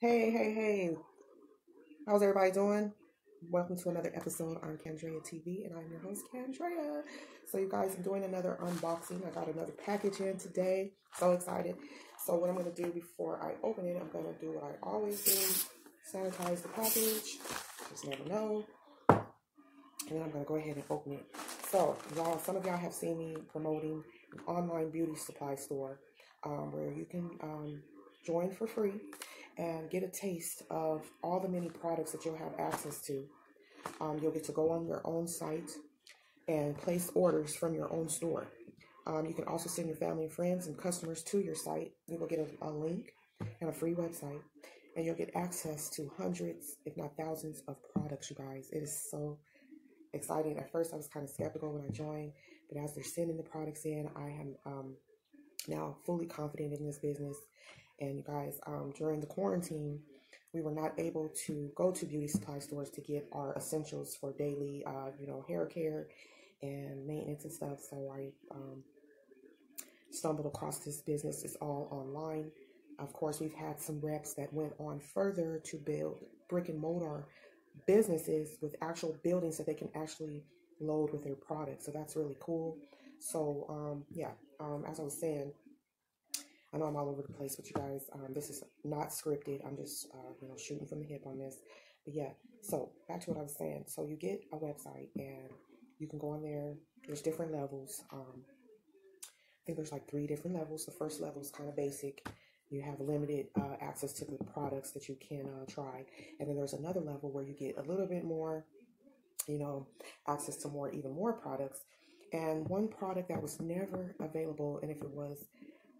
Hey, hey, hey. How's everybody doing? Welcome to another episode on Candrea TV, and I'm your host, Candrea. So, you guys, I'm doing another unboxing. I got another package in today. So excited. So, what I'm going to do before I open it, I'm going to do what I always do sanitize the package. Just never know. And then I'm going to go ahead and open it. So, y'all, some of y'all have seen me promoting an online beauty supply store um, where you can um, join for free and get a taste of all the many products that you'll have access to. Um, you'll get to go on your own site and place orders from your own store. Um, you can also send your family and friends and customers to your site. You will get a, a link and a free website, and you'll get access to hundreds, if not thousands, of products, you guys. It is so exciting. At first, I was kind of skeptical when I joined, but as they're sending the products in, I am um, now fully confident in this business and you guys, um, during the quarantine, we were not able to go to beauty supply stores to get our essentials for daily, uh, you know, hair care and maintenance and stuff. So I um, stumbled across this business. It's all online. Of course, we've had some reps that went on further to build brick and mortar businesses with actual buildings that they can actually load with their products. So that's really cool. So um, yeah, um, as I was saying, I know I'm all over the place with you guys. Um, this is not scripted. I'm just, uh, you know, shooting from the hip on this. But yeah, so back to what I was saying. So you get a website and you can go on there. There's different levels. Um, I think there's like three different levels. The first level is kind of basic. You have limited uh, access to the products that you can uh, try. And then there's another level where you get a little bit more, you know, access to more, even more products. And one product that was never available, and if it was,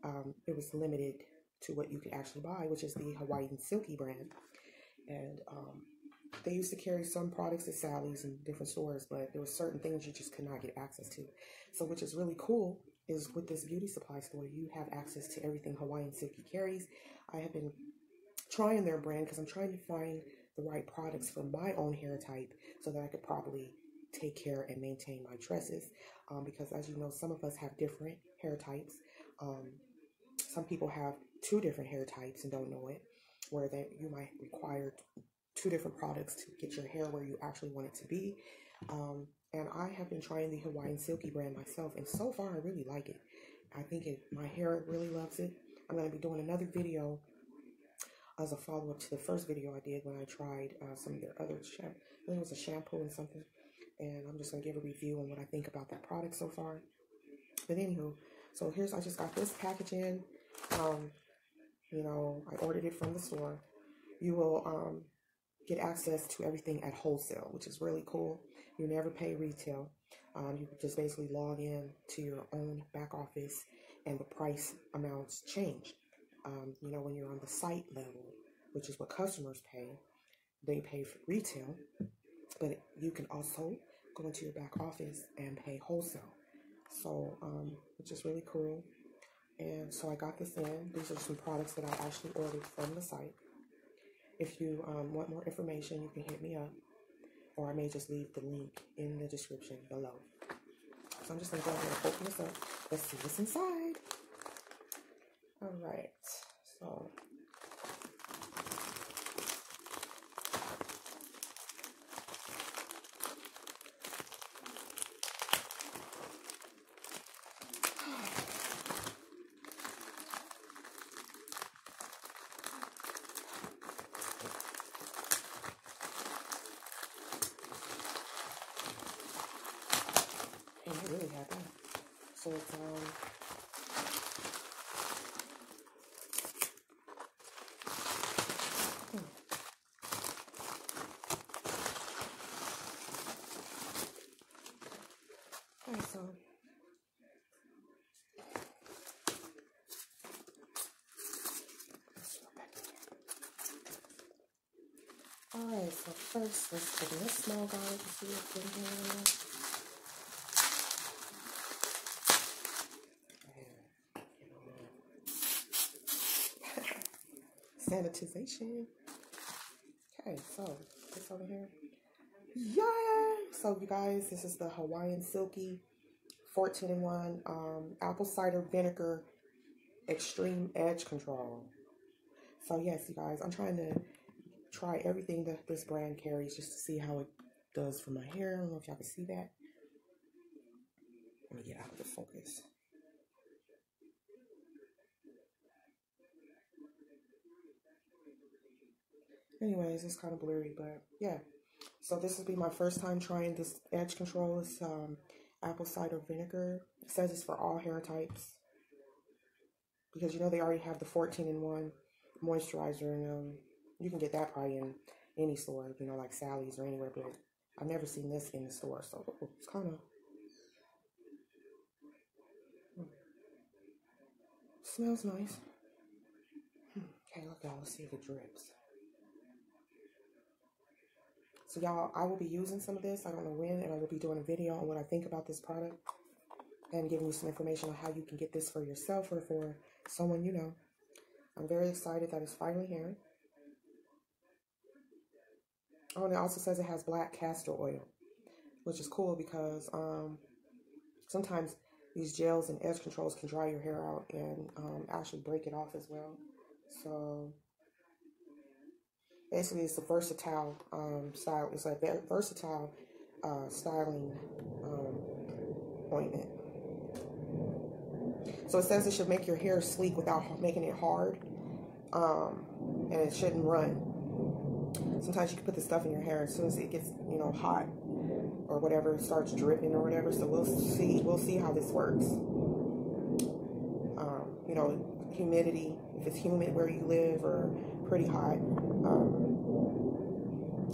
um, it was limited to what you could actually buy, which is the Hawaiian Silky brand. And um, they used to carry some products at Sally's and different stores, but there were certain things you just could not get access to. So, which is really cool is with this beauty supply store, you have access to everything Hawaiian Silky carries. I have been trying their brand because I'm trying to find the right products for my own hair type so that I could probably take care and maintain my tresses. Um, because as you know, some of us have different hair types. Um, some people have two different hair types and don't know it, where that you might require two different products to get your hair where you actually want it to be. Um, and I have been trying the Hawaiian Silky brand myself, and so far I really like it. I think it, my hair really loves it. I'm going to be doing another video as a follow up to the first video I did when I tried uh, some of their other shampoo. I think it was a shampoo and something. And I'm just going to give a review on what I think about that product so far. But anywho, so here's, I just got this package in. Um, you know, I ordered it from the store. You will um, get access to everything at wholesale, which is really cool. You never pay retail. Um, you just basically log in to your own back office and the price amounts change. Um, you know, when you're on the site level, which is what customers pay, they pay for retail, but you can also go into your back office and pay wholesale. So, um, which is really cool. And so I got this in. These are some products that I actually ordered from the site. If you um, want more information, you can hit me up, or I may just leave the link in the description below. So I'm just going to go ahead and open this up. Let's see what's inside. All right. So And it really that. So it's um hmm. so Alright, so first let's open this small guy to see in here. Sanitization. Okay, so this over here. Yeah. So you guys, this is the Hawaiian Silky 14 in 1 um, apple cider vinegar extreme edge control. So yes, you guys, I'm trying to try everything that this brand carries just to see how it does for my hair. I don't know if y'all can see that. Let me get out of the focus. Anyways, it's kind of blurry, but yeah. So this will be my first time trying this edge control. It's um, apple cider vinegar. It says it's for all hair types. Because, you know, they already have the 14 in 1 moisturizer. And um, you can get that probably in any store, you know, like Sally's or anywhere. But I've never seen this in the store. So it's kind of... Smells nice. Hmm. Okay, look, y'all. Let's see if it drips. So y'all, I will be using some of this. I don't know when, and I will be doing a video on what I think about this product and giving you some information on how you can get this for yourself or for someone you know. I'm very excited that it's finally here. Oh, and it also says it has black castor oil, which is cool because um, sometimes these gels and edge controls can dry your hair out and um, actually break it off as well. So basically it's a versatile um, style. It's very versatile uh, styling um, ointment. So it says it should make your hair sleek without making it hard, um, and it shouldn't run. Sometimes you can put the stuff in your hair as soon as it gets, you know, hot or whatever, starts dripping or whatever. So we'll see. We'll see how this works. Um, you know, humidity. If it's humid where you live or pretty hot, um,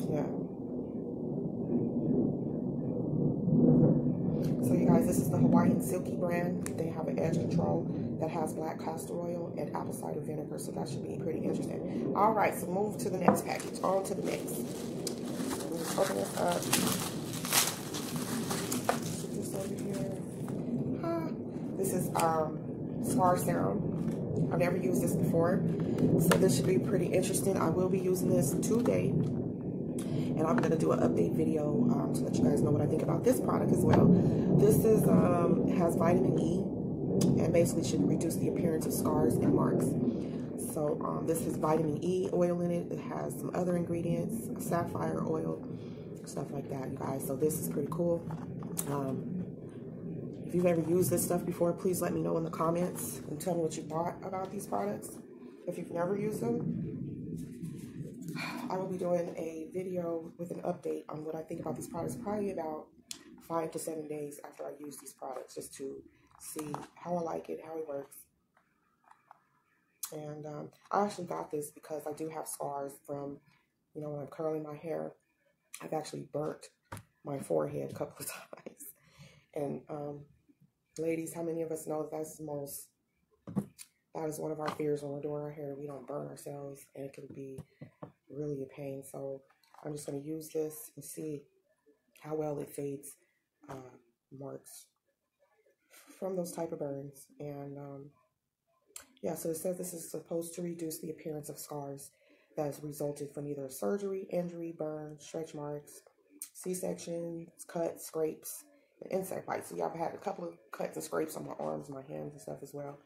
yeah. So you guys, this is the Hawaiian Silky brand. They have an edge control that has black castor oil and apple cider vinegar. So that should be pretty interesting. All right, so move to the next package. On to the next. Open this up. this over here. This is um, Scar Serum. I've never used this before. So this should be pretty interesting. I will be using this today and I'm going to do an update video um, to let you guys know what I think about this product as well. This is um, has vitamin E and basically should reduce the appearance of scars and marks. So um, this has vitamin E oil in it. It has some other ingredients, safflower oil, stuff like that, you guys. So this is pretty cool. Um, if you've ever used this stuff before, please let me know in the comments and tell me what you thought about these products. If you've never used them, I will be doing a video with an update on what I think about these products probably about five to seven days after I use these products just to see how I like it, how it works. And um, I actually got this because I do have scars from, you know, when I'm curling my hair. I've actually burnt my forehead a couple of times. And um, ladies, how many of us know that's the most, that is one of our fears when we're doing our hair. We don't burn ourselves and it can be really a pain. So I'm just going to use this and see how well it fades uh, marks from those type of burns. And um, yeah, so it says this is supposed to reduce the appearance of scars that has resulted from either surgery, injury, burn, stretch marks, C-sections, cuts, scrapes, and insect bites. So yeah, I've had a couple of cuts and scrapes on my arms, my hands and stuff as well.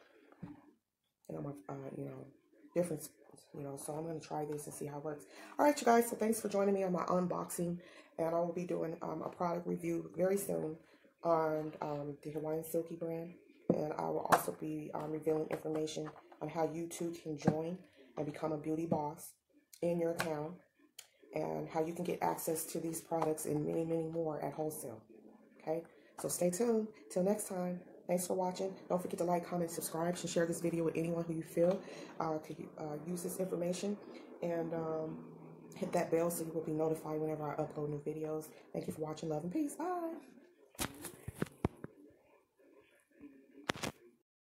And on my, uh, you know, different you know, so I'm going to try this and see how it works. All right, you guys, so thanks for joining me on my unboxing, and I will be doing um, a product review very soon on um, the Hawaiian Silky brand, and I will also be um, revealing information on how you too can join and become a beauty boss in your town, and how you can get access to these products and many, many more at wholesale, okay? So stay tuned. Till next time. Thanks for watching. Don't forget to like, comment, subscribe, and share this video with anyone who you feel uh, could uh, use this information. And um, hit that bell so you will be notified whenever I upload new videos. Thank you for watching. Love and peace. Bye.